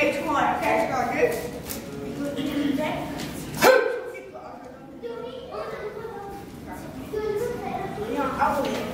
Eight one. Okay, good. Yeah, I will.